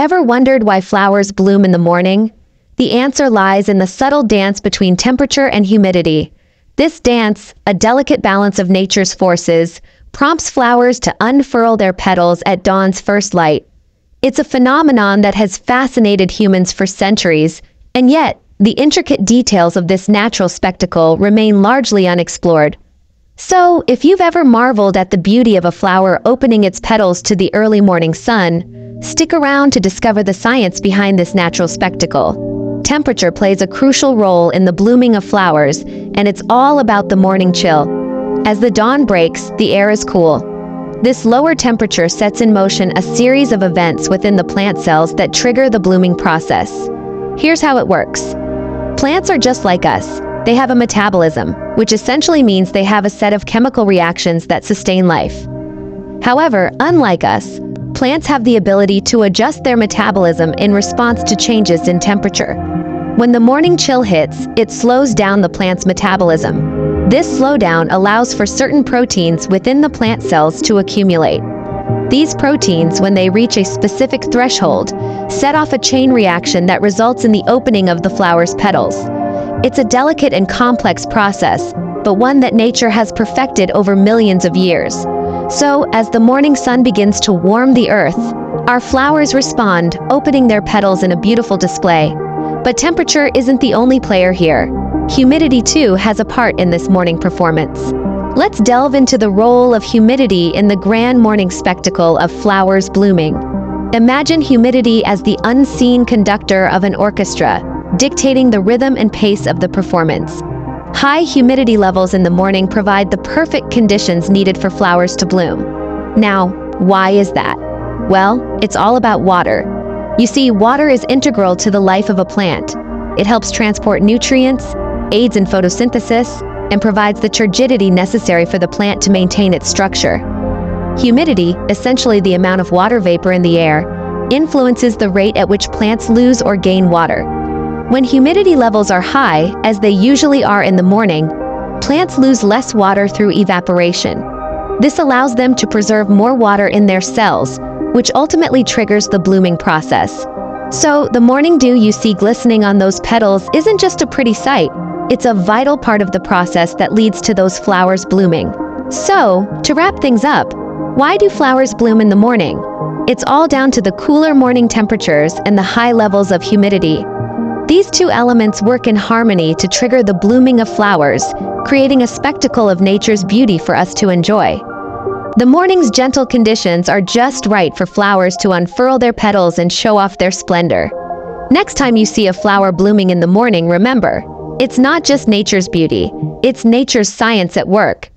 Ever wondered why flowers bloom in the morning? The answer lies in the subtle dance between temperature and humidity. This dance, a delicate balance of nature's forces, prompts flowers to unfurl their petals at dawn's first light. It's a phenomenon that has fascinated humans for centuries, and yet, the intricate details of this natural spectacle remain largely unexplored. So, if you've ever marveled at the beauty of a flower opening its petals to the early morning sun, stick around to discover the science behind this natural spectacle. Temperature plays a crucial role in the blooming of flowers, and it's all about the morning chill. As the dawn breaks, the air is cool. This lower temperature sets in motion a series of events within the plant cells that trigger the blooming process. Here's how it works. Plants are just like us, they have a metabolism, which essentially means they have a set of chemical reactions that sustain life. However, unlike us, plants have the ability to adjust their metabolism in response to changes in temperature. When the morning chill hits, it slows down the plant's metabolism. This slowdown allows for certain proteins within the plant cells to accumulate. These proteins, when they reach a specific threshold, set off a chain reaction that results in the opening of the flower's petals. It's a delicate and complex process, but one that nature has perfected over millions of years. So, as the morning sun begins to warm the earth, our flowers respond, opening their petals in a beautiful display. But temperature isn't the only player here. Humidity too has a part in this morning performance. Let's delve into the role of humidity in the grand morning spectacle of flowers blooming. Imagine humidity as the unseen conductor of an orchestra, dictating the rhythm and pace of the performance. High humidity levels in the morning provide the perfect conditions needed for flowers to bloom. Now, why is that? Well, it's all about water. You see, water is integral to the life of a plant. It helps transport nutrients, aids in photosynthesis, and provides the turgidity necessary for the plant to maintain its structure. Humidity, essentially the amount of water vapor in the air, influences the rate at which plants lose or gain water. When humidity levels are high, as they usually are in the morning, plants lose less water through evaporation. This allows them to preserve more water in their cells, which ultimately triggers the blooming process. So, the morning dew you see glistening on those petals isn't just a pretty sight, it's a vital part of the process that leads to those flowers blooming. So, to wrap things up, why do flowers bloom in the morning? It's all down to the cooler morning temperatures and the high levels of humidity. These two elements work in harmony to trigger the blooming of flowers, creating a spectacle of nature's beauty for us to enjoy. The morning's gentle conditions are just right for flowers to unfurl their petals and show off their splendor. Next time you see a flower blooming in the morning, remember, it's not just nature's beauty, it's nature's science at work.